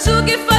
took it